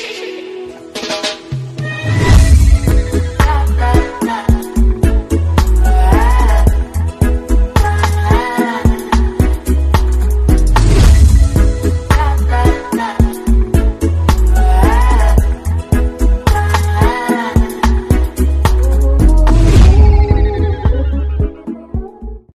Shh.